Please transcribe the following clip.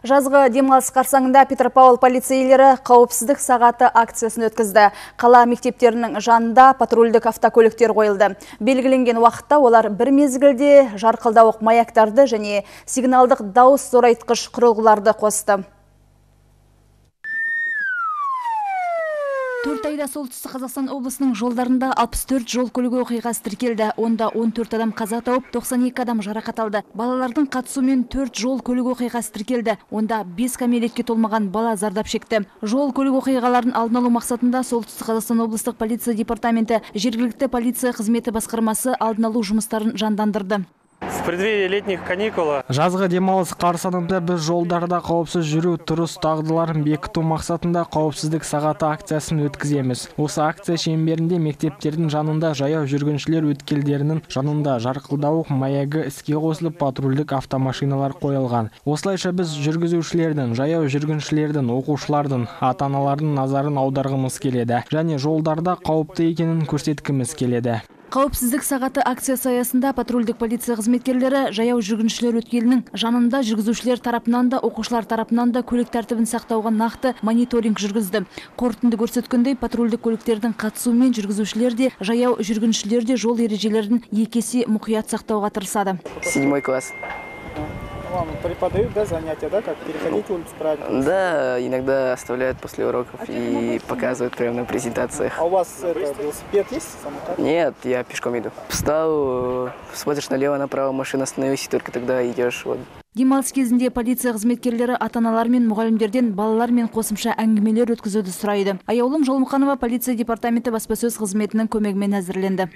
Жазғы демалыс қарсаңында Петропавл полицейлері қауіпсіздік сағаты акциясын өткізді. Қала мектептерінің жанында патрульдік автокөліктер қойылды. Белгіленген уақытта олар бір мезгілде жарқылдауық маяктарды және сигналдық дауыс зорайтқыш құрылғыларды қосты. Төрт айда солтүстік Қазақстан облысының жолдарында 64 жол көлігі оқиғасы тіркелді. Онда 14 адам қаза тауып, 92 адам жарақат алды. Балалардың қатысуымен 4 жол көлік оқиғасы тіркелді. Онда 5 кәмелетке толмаған бала зардап шекті. Жол көлік оқиғаларын алдын алу мақсатында солтүстік Қазақстан облыстық полиция департаменті жергілікті полиция қызметі басқармасы алдын алу жұмыстарын жандандырды. Преддверии летних каникул. Жазғы демалыс қарсаңында біз жолдарда қауіпсіз жүру тұрыс дағдыларын бекіту мақсатында қауіпсіздік сағаты акциясын өткіземіз. Осы акция шеңберінде мектептердің жанында жаяу жүргіншілер өткелдерінің жанында жарқылдауық маягы іске қосылып патрульдік автомашиналар қойылған. Осылайша біз жүргізушілердің жаяу жүргіншілердің оқушылардың ата аналардың назарын аударғымыз келеді және жолдарда қауіпті екенін көрсеткіміз келеді. Қауіпсіздік сағаты акциясы аясында патрульдік полиция қызметкерлері жаяу жүргіншілер өткелінің жанында жүргізушілер тарапынан да оқушылар тарапынан да көлік тәртібін сақтауға нақты мониторинг жүргізді. Қорытынды көрсеткендей патрульдік көліктердің қатысуымен жүргізушілер де жаяу жүргіншілер де жол ережелерін екі есе мұқият сақтауға тырысады. Седьмой класс. Вам преподают, да, занятия, да, как переходить улицу правильно? Да, иногда оставляют после уроков и показывают прямо на презентациях. А у вас это, велосипед есть, самокат? Нет, я пешком иду. Встал, э, смотришь налево-направо, машина остановилась, и только тогда идешь вот демалыс кезінде полиция қызметкерлері ата аналар мен мұғалімдерден балалар мен қосымша әңгімелер өткізуді сұрайды аяулым жолмұқанова полиция департаменті баспасөз қызметінің көмегімен әзірленді